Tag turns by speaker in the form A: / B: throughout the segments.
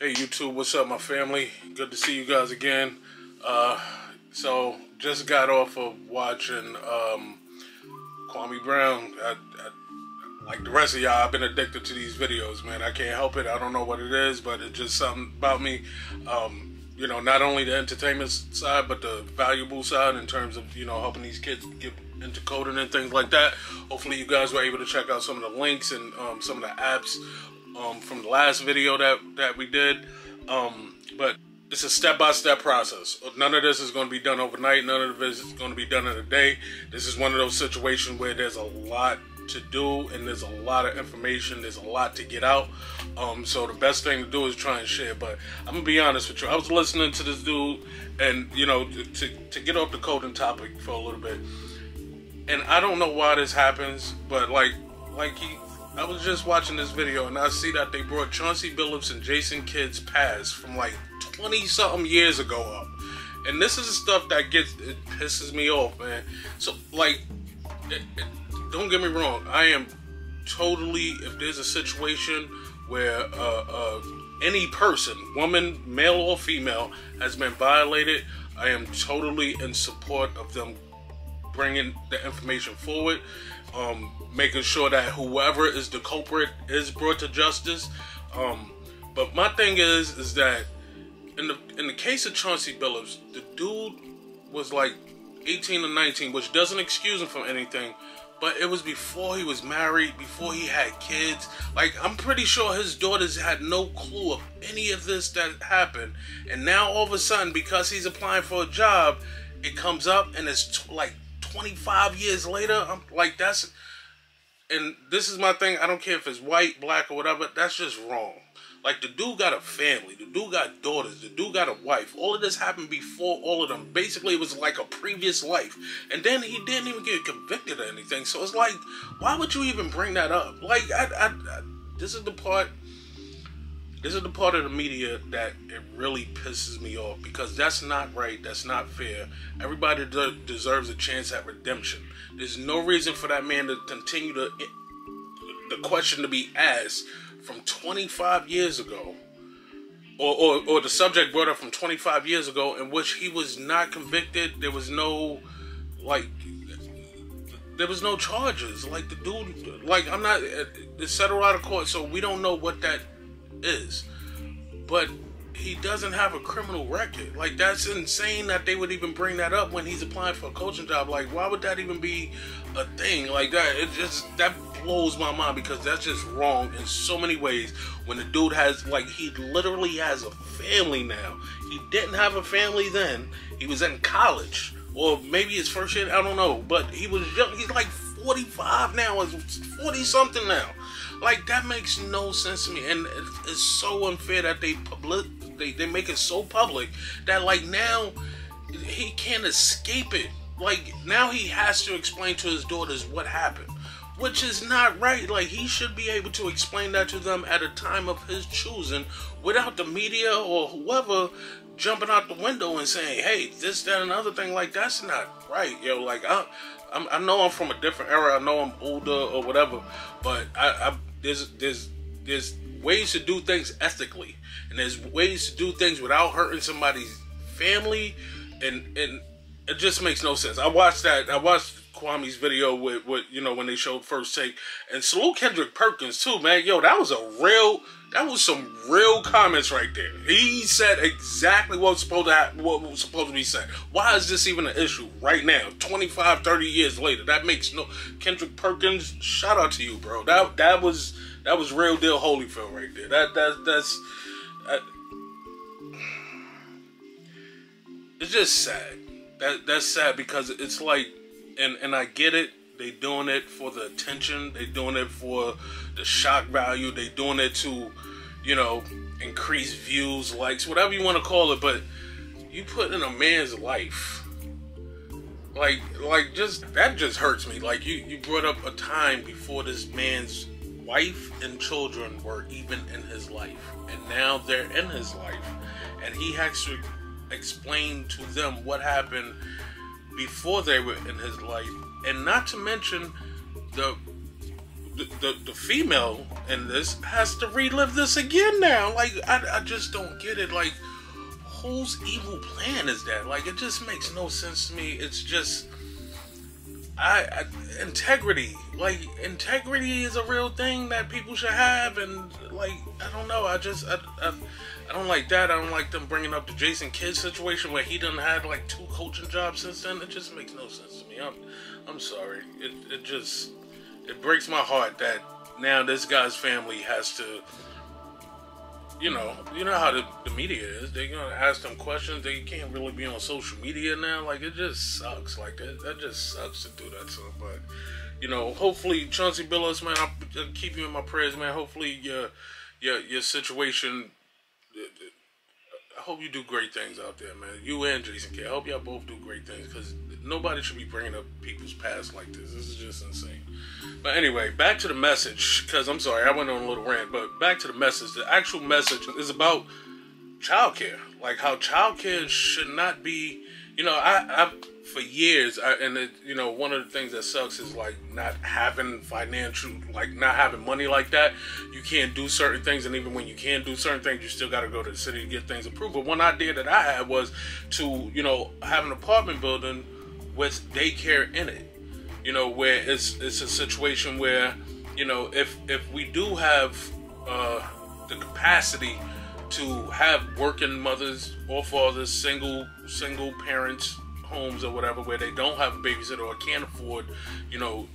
A: Hey YouTube, what's up my family? Good to see you guys again. Uh, so, just got off of watching um, Kwame Brown. I, I, like the rest of y'all, I've been addicted to these videos, man. I can't help it. I don't know what it is, but it's just something about me. Um, you know, not only the entertainment side, but the valuable side in terms of, you know, helping these kids get into coding and things like that. Hopefully you guys were able to check out some of the links and um, some of the apps um, from the last video that, that we did. Um, but it's a step-by-step process. None of this is going to be done overnight. None of this is going to be done in a day. This is one of those situations where there's a lot to do and there's a lot of information. There's a lot to get out. Um, so the best thing to do is try and share. But I'm gonna be honest with you. I was listening to this dude, and you know, to to get off the coding topic for a little bit. And I don't know why this happens, but like like he I was just watching this video and I see that they brought Chauncey Billups and Jason Kidd's past from like 20 something years ago up. And this is the stuff that gets, it pisses me off, man. So, like, it, it, don't get me wrong. I am totally, if there's a situation where uh, uh, any person, woman, male or female, has been violated, I am totally in support of them bringing the information forward um, making sure that whoever is the culprit is brought to justice. Um, but my thing is, is that in the in the case of Chauncey Billups, the dude was like 18 or 19, which doesn't excuse him from anything. But it was before he was married, before he had kids. Like I'm pretty sure his daughters had no clue of any of this that happened. And now all of a sudden, because he's applying for a job, it comes up and it's t- like 25 years later, I'm like, that's, and this is my thing. I don't care if it's white, black, or whatever. That's just wrong. Like the dude got a family, the dude got daughters, the dude got a wife. All of this happened before all of them. Basically, it was like a previous life, and then he didn't even get convicted or anything. So it's like, why would you even bring that up? Like, I, I, I this is the part this is the part of the media that it really pisses me off because that's not right. That's not fair. Everybody de- deserves a chance at redemption. There's no reason for that man to continue to eh, the question to be asked from 25 years ago, or, or, or the subject brought up from 25 years ago, in which he was not convicted. There was no like there was no charges. Like the dude, like I'm not. Eh, eh, it's settled out of court, so we don't know what that is. But he doesn't have a criminal record. Like that's insane that they would even bring that up when he's applying for a coaching job. Like why would that even be a thing? Like that it just that blows my mind because that's just wrong in so many ways. When the dude has like he literally has a family now. He didn't have a family then. He was in college or maybe his first year. I don't know, but he was young. He's like 45 now. Is 40 something now. Like that makes no sense to me, and it's so unfair that they public they, they make it so public that like now he can't escape it. Like now he has to explain to his daughters what happened, which is not right. Like he should be able to explain that to them at a time of his choosing, without the media or whoever jumping out the window and saying, "Hey, this, that, and other thing." Like that's not right, yo. Like I, I'm, i know I'm from a different era. I know I'm older or whatever, but I, I there's there's there's ways to do things ethically, and there's ways to do things without hurting somebody's family, and and it just makes no sense. I watched that. I watched Kwame's video with, with you know when they showed first take, and salute Kendrick Perkins too, man. Yo, that was a real. That was some real comments right there. He said exactly what was supposed to happen, what was supposed to be said. Why is this even an issue right now, 25, 30 years later? That makes no Kendrick Perkins, shout out to you, bro. That that was that was real deal Holyfield right there. That that that's that, it's just sad. That that's sad because it's like and and I get it. They doing it for the attention. They doing it for the shock value. They doing it to, you know, increase views, likes, whatever you want to call it. But you put in a man's life, like, like just that just hurts me. Like you, you brought up a time before this man's wife and children were even in his life, and now they're in his life, and he has to explain to them what happened before they were in his life, and not to mention the the, the, female in this has to relive this again now. Like I, I just don't get it. Like whose evil plan is that? Like it just makes no sense to me. It's just I, I, integrity like integrity is a real thing that people should have and like i don't know i just I, I, I don't like that i don't like them bringing up the jason kidd situation where he done had like two coaching jobs since then it just makes no sense to me i'm i'm sorry it, it just it breaks my heart that now this guy's family has to you know, you know how the, the media is. They're gonna ask them questions. They can't really be on social media now. Like it just sucks. Like that, that just sucks to do that to. But you know, hopefully Chauncey Billups, man, I'll keep you in my prayers, man. Hopefully your your your situation I hope you do great things out there, man. You and Jason Kidd. I hope y'all both do great things because nobody should be bringing up people's past like this. This is just insane. But anyway, back to the message because I'm sorry I went on a little rant, but back to the message. The actual message is about childcare, like how childcare should not be. You know, I, I've for years, I, and it, you know, one of the things that sucks is like not having financial, like not having money like that. You can't do certain things, and even when you can do certain things, you still got to go to the city to get things approved. But one idea that I had was to, you know, have an apartment building with daycare in it. You know, where it's it's a situation where, you know, if if we do have uh, the capacity to have working mothers or fathers, single single parents homes or whatever where they don't have a babysitter or can't afford, you know,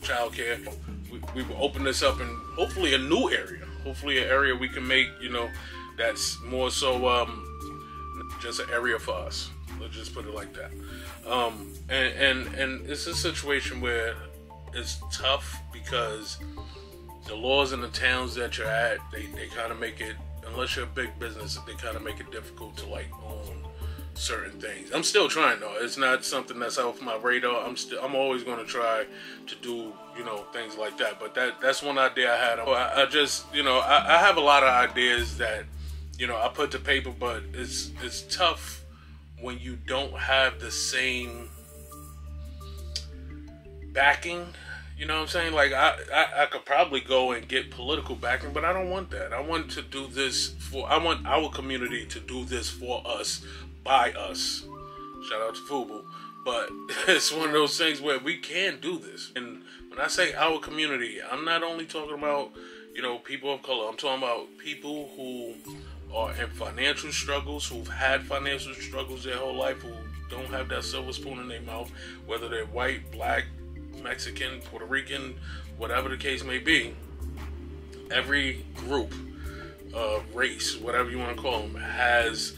A: childcare. We, we will open this up in hopefully a new area. Hopefully, an area we can make, you know, that's more so um, just an area for us. Let's just put it like that. Um, and and and it's a situation where it's tough because the laws in the towns that you're at, they, they kind of make it, unless you're a big business, they kind of make it difficult to like own certain things. I'm still trying though. It's not something that's off my radar. I'm still I'm always going to try to do you know things like that. But that that's one idea I had. I, I just you know I, I have a lot of ideas that you know I put to paper, but it's it's tough when you don't have the same backing. You know what I'm saying? Like I, I, I could probably go and get political backing, but I don't want that. I want to do this for I want our community to do this for us by us. Shout out to Fubu. But it's one of those things where we can do this. And when I say our community, I'm not only talking about, you know, people of color. I'm talking about people who are in financial struggles, who've had financial struggles their whole life, who don't have that silver spoon in their mouth, whether they're white, black, Mexican, Puerto Rican, whatever the case may be. Every group, uh, race, whatever you want to call them, has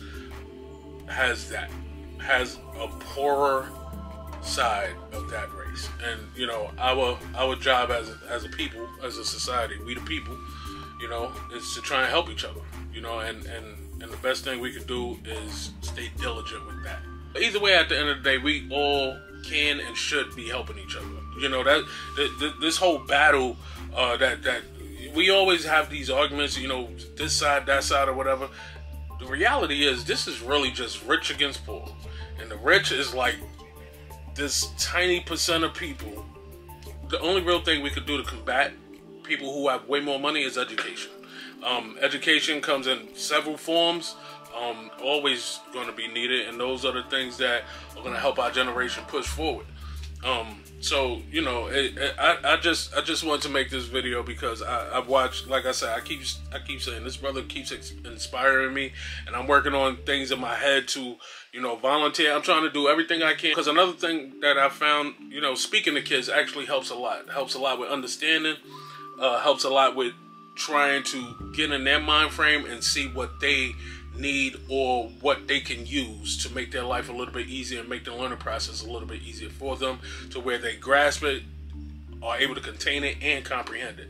A: has that has a poorer side of that race. And you know our our job as a, as a people as a society we the people you know is to try and help each other you know and and and the best thing we can do is stay diligent with that. But either way at the end of the day we all can and should be helping each other. You know that, that this whole battle uh, that that we always have these arguments you know this side that side or whatever the reality is this is really just rich against poor. And the rich is like this tiny percent of people. The only real thing we could do to combat people who have way more money is education. Um, education comes in several forms, um, always going to be needed, and those are the things that are going to help our generation push forward. Um, so you know, it, it, I, I just I just wanted to make this video because I, I've watched, like I said, I keep I keep saying this brother keeps inspiring me, and I'm working on things in my head to you know volunteer. I'm trying to do everything I can because another thing that I found, you know, speaking to kids actually helps a lot. Helps a lot with understanding. Uh, helps a lot with trying to get in their mind frame and see what they need or what they can use to make their life a little bit easier and make the learning process a little bit easier for them to where they grasp it are able to contain it and comprehend it.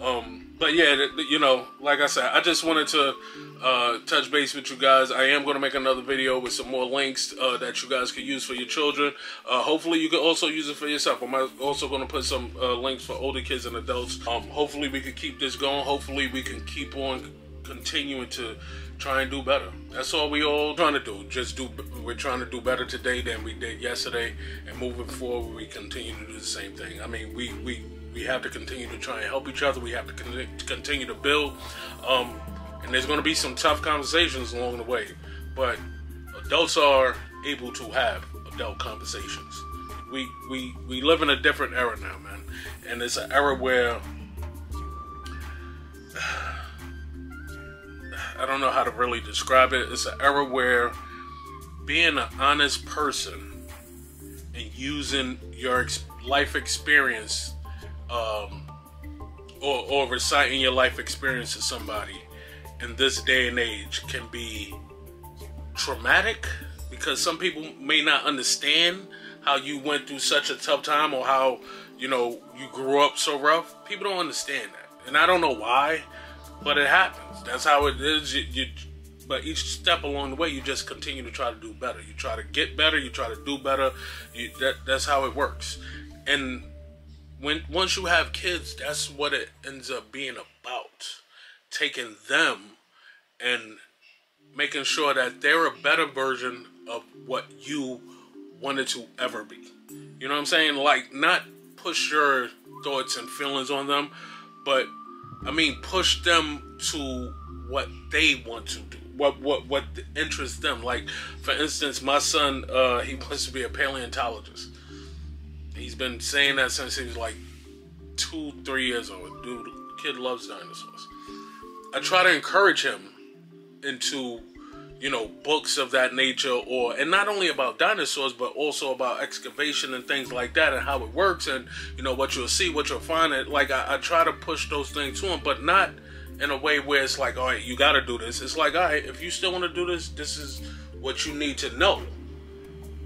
A: Um, but yeah you know like i said i just wanted to uh, touch base with you guys. I am going to make another video with some more links uh, that you guys can use for your children. Uh, hopefully you can also use it for yourself. I'm also going to put some uh, links for older kids and adults. Um, hopefully we can keep this going. Hopefully we can keep on continuing to try and do better. That's all we all trying to do. Just do. We're trying to do better today than we did yesterday, and moving forward, we continue to do the same thing. I mean, we we we have to continue to try and help each other. We have to continue to build. Um, and there's going to be some tough conversations along the way. But adults are able to have adult conversations. We we we live in a different era now, man, and it's an era where I don't know how to really describe it. It's an era where being an honest person and using your life experience um, or, or reciting your life experience to somebody in this day and age can be traumatic because some people may not understand how you went through such a tough time or how you know you grew up so rough. People don't understand that. And i don't know why but it happens. That's how it is. You, you but each step along the way you just continue to try to do better. You try to get better. You try to do better. You, that, that's how it works. And when once you have kids that's what it ends up being about. Taking them and making sure that they're a better version of what you wanted to ever be. You know what I'm saying? Like, not push your thoughts and feelings on them, but I mean, push them to what they want to do, what what what interests them. Like, for instance, my son, uh, he wants to be a paleontologist. He's been saying that since he was like two, three years old. Dude, kid loves dinosaurs. I try to encourage him into you know books of that nature or and not only about dinosaurs but also about excavation and things like that and how it works and you know what you'll see what you'll find. It like I, I try to push those things to him but not in a way where it's like all right you got to do this. It's like all right if you still want to do this this is what you need to know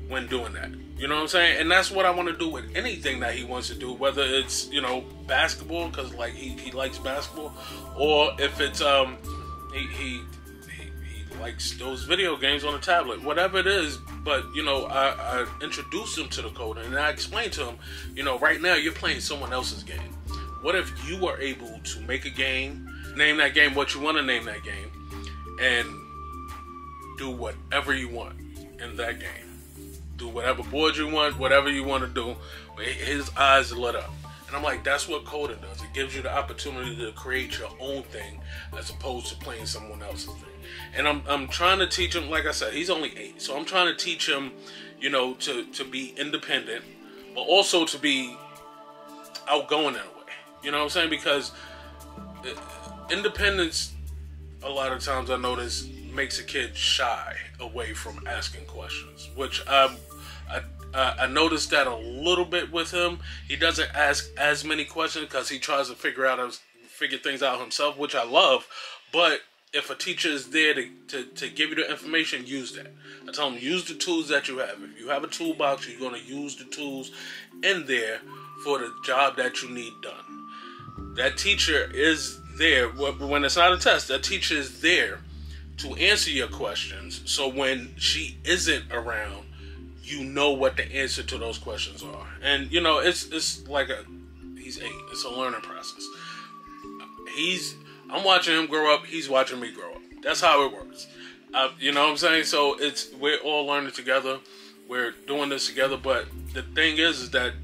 A: when doing that. You know what i'm saying? And that's what i want to do with anything that he wants to do whether it's you know basketball because like he, he likes basketball or if it's um he, he likes those video games on a tablet, whatever it is. But you know, I, I introduced him to the code and I explained to him, you know, right now you're playing someone else's game. What if you were able to make a game, name that game what you want to name that game, and do whatever you want in that game? Do whatever board you want, whatever you want to do. His eyes lit up. And I'm like, that's what coding does. It gives you the opportunity to create your own thing as opposed to playing someone else's thing. And I'm, I'm trying to teach him, like I said, he's only eight. So I'm trying to teach him, you know, to, to be independent, but also to be outgoing in a way. You know what I'm saying? Because uh, independence, a lot of times I notice, makes a kid shy away from asking questions, which I, I uh, I noticed that a little bit with him. He doesn't ask as many questions because he tries to figure out figure things out himself, which I love. But if a teacher is there to, to, to give you the information, use that. I tell them use the tools that you have. If you have a toolbox, you're going to use the tools in there for the job that you need done. That teacher is there when it's not a test. That teacher is there to answer your questions. So when she isn't around, you know what the answer to those questions are. And you know, it's it's like a he's eight. It's a learning process. He's I'm watching him grow up. He's watching me grow up. That's how it works. Uh, you know what I'm saying? So it's we're all learning together. We're doing this together. But the thing is, is that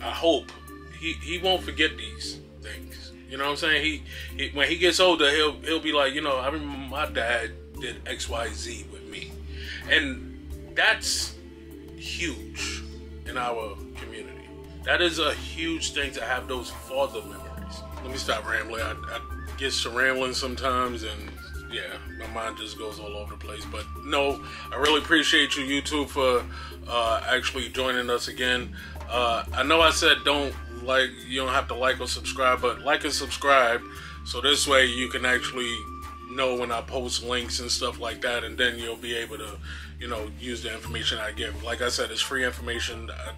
A: I hope he he won't forget these things. You know what I'm saying? He, he when he gets older, he'll he'll be like, you know, I remember my dad did X Y Z with me, and that's huge in our community. That is a huge thing to have those father memories. Let me stop rambling. I, I get to rambling sometimes, and yeah, my mind just goes all over the place. But no, I really appreciate you, YouTube, for uh, actually joining us again. Uh, I know I said don't like, you don't have to like or subscribe, but like and subscribe so this way you can actually know when I post links and stuff like that, and then you'll be able to you know, use the information I give. Like I said, it's free information. I,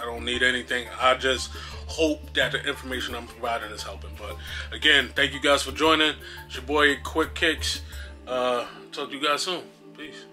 A: I don't need anything. I just hope that the information I'm providing is helping. But again, thank you guys for joining. It's your boy Quick Kicks. Uh, talk to you guys soon. Peace.